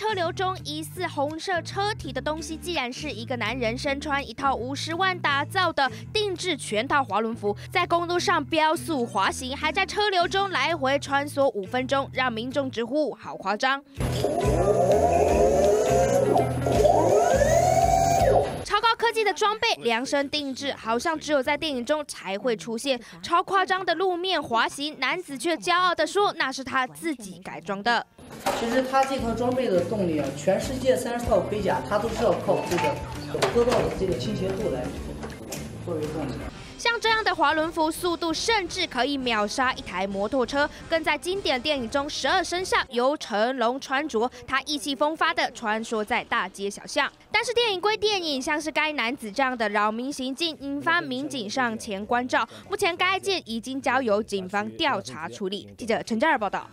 车流中，疑似红色车体的东西，既然是一个男人身穿一套五十万打造的定制全套滑轮服，在公路上飙速滑行，还在车流中来回穿梭五分钟，让民众直呼好夸张。超高科技的装备量身定制，好像只有在电影中才会出现。超夸张的路面滑行，男子却骄傲地说：“那是他自己改装的。”其实他这套装备的动力啊，全世界三十套盔甲，它都是要靠这个坡道的这个倾斜度来作为动力。像这样的滑轮服，速度甚至可以秒杀一台摩托车。更在经典电影中，《十二生肖》由成龙穿着，他意气风发的穿梭在大街小巷。但是电影归电影，像是该男子这样的扰民行径，引发民警上前关照。目前该件已经交由警方调查处理。记者陈嘉尔报道。